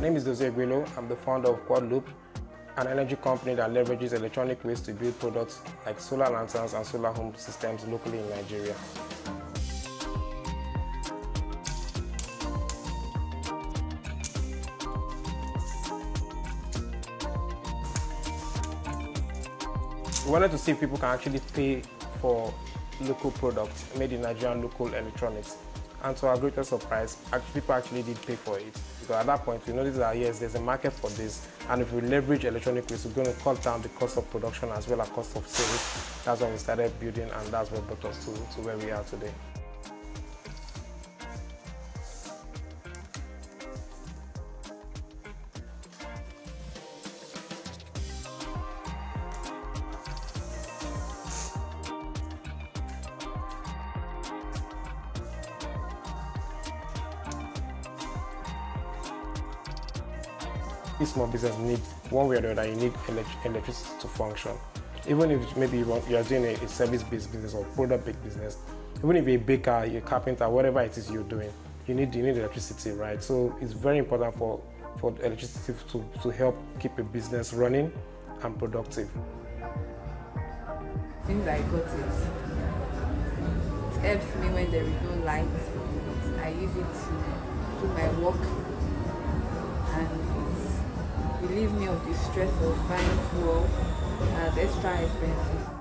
My name is Dozie Igweilo. I'm the founder of QuadLoop, an energy company that leverages electronic waste to build products like solar lanterns and solar home systems locally in Nigeria. We wanted to see if people can actually pay for local products made in Nigerian local electronics. And to our greatest surprise, people actually did pay for it. Because at that point, we noticed that yes, there's a market for this. And if we leverage electronic waste, we're going to cut down the cost of production as well as cost of sales. That's when we started building, and that's what brought us to, to where we are today. This small business need one way or the other, you need electricity to function. Even if maybe you are doing a, service-based business or product-based business, even if you're a baker, you're a carpenter, whatever it is you're doing, you need you need electricity, right? So it's very important for for electricity to, to help keep a business running and productive. Since I got it, it helps me when there is no light. I use it to do my work and relieve me of the stress of buying fuel uh, and extra expenses.